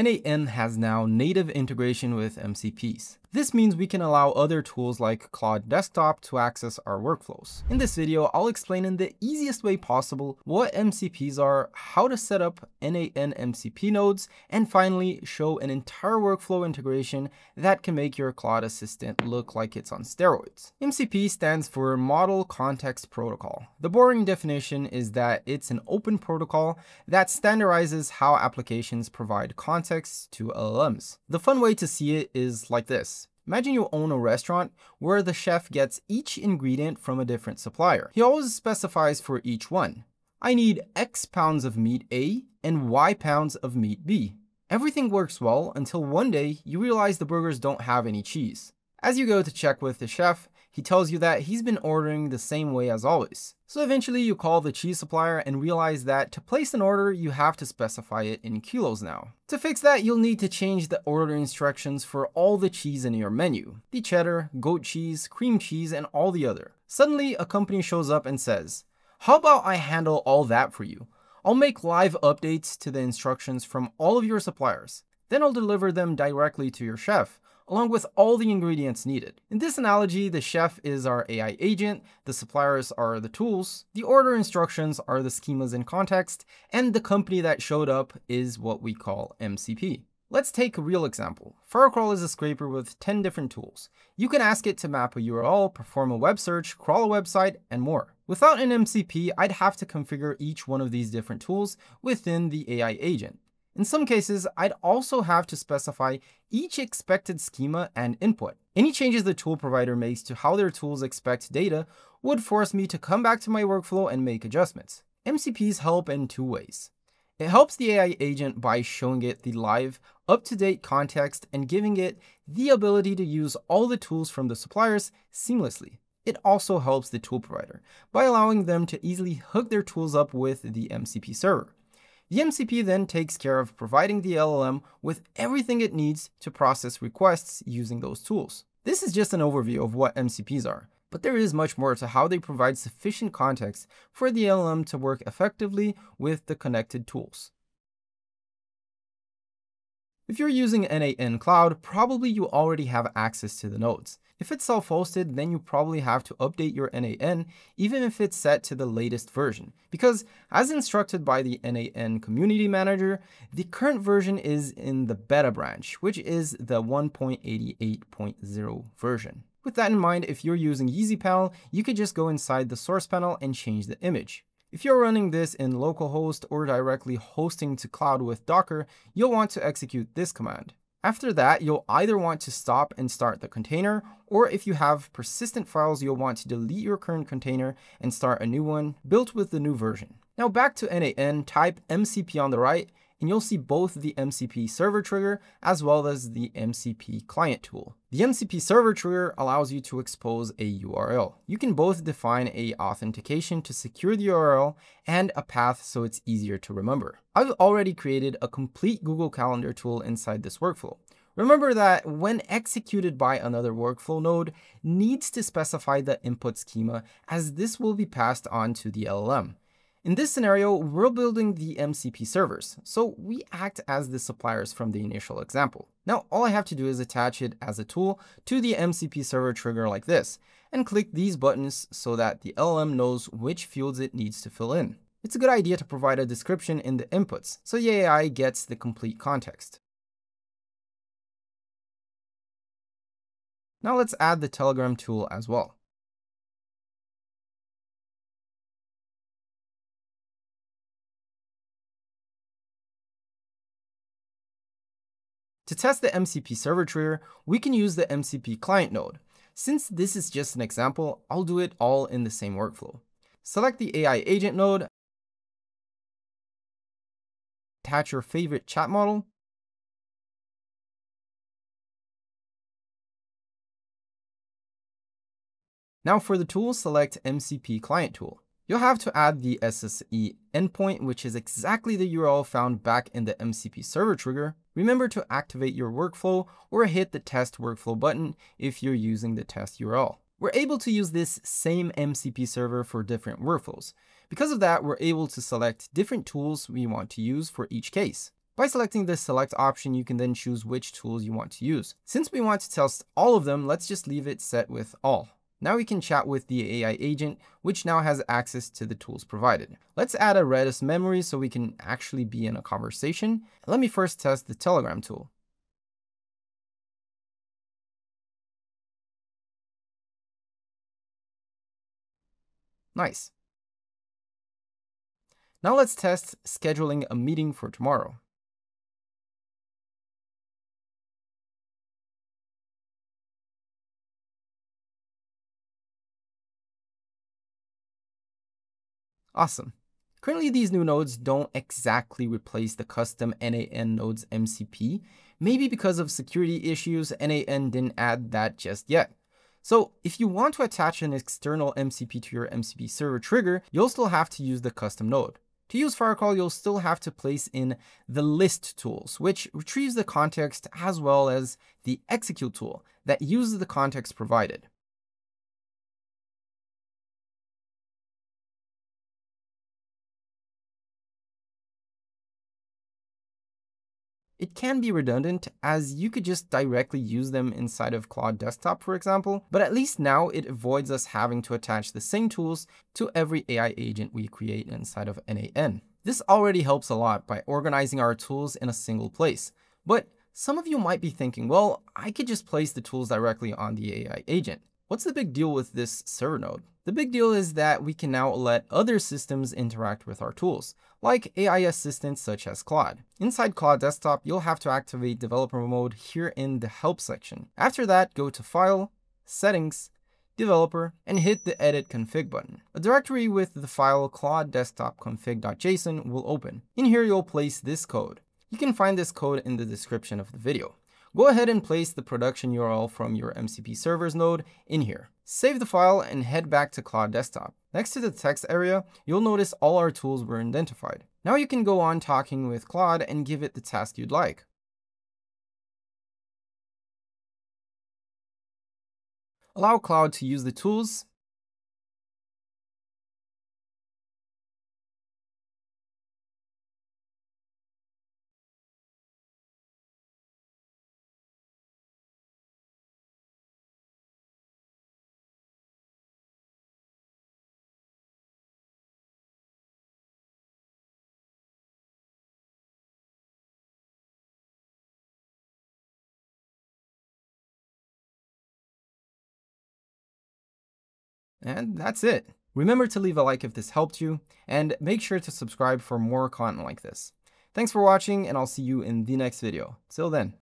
N8N has now native integration with MCPs. This means we can allow other tools like Claude Desktop to access our workflows. In this video, I'll explain in the easiest way possible what MCPs are, how to set up N8N MCP nodes, and finally show an entire workflow integration that can make your Claude Assistant look like it's on steroids. MCP stands for Model Context Protocol. The boring definition is that it's an open protocol that standardizes how applications provide context to LLMs. The fun way to see it is like this. Imagine you own a restaurant where the chef gets each ingredient from a different supplier. He always specifies for each one. I need X pounds of meat A and Y pounds of meat B. Everything works well until one day you realize the burgers don't have any cheese. As you go to check with the chef, he tells you that he's been ordering the same way as always. So eventually you call the cheese supplier and realize that to place an order, you have to specify it in kilos now. To fix that, you'll need to change the order instructions for all the cheese in your menu. The cheddar, goat cheese, cream cheese, and all the other. Suddenly, a company shows up and says, how about I handle all that for you? I'll make live updates to the instructions from all of your suppliers. Then I'll deliver them directly to your chef, along with all the ingredients needed. In this analogy, the chef is our AI agent, the suppliers are the tools, the order instructions are the schemas in context, and the company that showed up is what we call MCP. Let's take a real example. Firecrawl is a scraper with 10 different tools. You can ask it to map a URL, perform a web search, crawl a website, and more. Without an MCP, I'd have to configure each one of these different tools within the AI agent. In some cases, I'd also have to specify each expected schema and input. Any changes the tool provider makes to how their tools expect data would force me to come back to my workflow and make adjustments. MCPs help in two ways. It helps the AI agent by showing it the live, up-to-date context and giving it the ability to use all the tools from the suppliers seamlessly. It also helps the tool provider by allowing them to easily hook their tools up with the MCP server. The MCP then takes care of providing the LLM with everything it needs to process requests using those tools. This is just an overview of what MCPs are, but there is much more to how they provide sufficient context for the LLM to work effectively with the connected tools. If you're using N8N Cloud, probably you already have access to the nodes. If it's self-hosted, then you probably have to update your N8N, even if it's set to the latest version. Because as instructed by the N8N community manager, the current version is in the beta branch, which is the 1.88.0 version. With that in mind, if you're using EasyPanel, you could just go inside the source panel and change the image. If you're running this in localhost or directly hosting to cloud with Docker, you'll want to execute this command. After that, you'll either want to stop and start the container, or if you have persistent files, you'll want to delete your current container and start a new one built with the new version. Now back to N8N, type MCP on the right, and you'll see both the MCP server trigger as well as the MCP client tool. The MCP server trigger allows you to expose a URL. You can both define a authentication to secure the URL and a path so it's easier to remember. I've already created a complete Google Calendar tool inside this workflow. Remember that when executed by another workflow node needs to specify the input schema as this will be passed on to the LLM. In this scenario, we're building the MCP servers, so we act as the suppliers from the initial example. Now, all I have to do is attach it as a tool to the MCP server trigger like this, and click these buttons so that the LLM knows which fields it needs to fill in. It's a good idea to provide a description in the inputs, so the AI gets the complete context. Now let's add the Telegram tool as well. To test the MCP server trigger, we can use the MCP client node. Since this is just an example, I'll do it all in the same workflow. Select the AI agent node, attach your favorite chat model, Now for the tool, select MCP client tool. You'll have to add the SSE endpoint, which is exactly the URL found back in the MCP server trigger. Remember to activate your workflow or hit the test workflow button if you're using the test URL. We're able to use this same MCP server for different workflows. Because of that, we're able to select different tools we want to use for each case. By selecting the select option, you can then choose which tools you want to use. Since we want to test all of them, let's just leave it set with all. Now we can chat with the AI agent, which now has access to the tools provided. Let's add a Redis memory so we can actually be in a conversation. Let me first test the Telegram tool. Nice. Now let's test scheduling a meeting for tomorrow. Awesome. Currently, these new nodes don't exactly replace the custom N8N nodes MCP. Maybe because of security issues, N8N didn't add that just yet. So if you want to attach an external MCP to your MCP server trigger, you'll still have to use the custom node. To use Firecrawl, you'll still have to place in the list tools, which retrieves the context as well as the execute tool that uses the context provided. It can be redundant as you could just directly use them inside of Claude Desktop, for example, but at least now it avoids us having to attach the same tools to every AI agent we create inside of N8N. This already helps a lot by organizing our tools in a single place, but some of you might be thinking, well, I could just place the tools directly on the AI agent. What's the big deal with this server node? The big deal is that we can now let other systems interact with our tools, like AI assistants such as Claude. Inside Claude Desktop, you'll have to activate developer mode here in the help section. After that, go to File, Settings, Developer, and hit the Edit Config button. A directory with the file claude desktop config.json will open. In here, you'll place this code. You can find this code in the description of the video. Go ahead and place the production URL from your MCP servers node in here. Save the file and head back to Claude Desktop. Next to the text area, you'll notice all our tools were identified. Now you can go on talking with Claude and give it the task you'd like. Allow Claude to use the tools And that's it. Remember to leave a like if this helped you, and make sure to subscribe for more content like this. Thanks for watching, and I'll see you in the next video. Till then.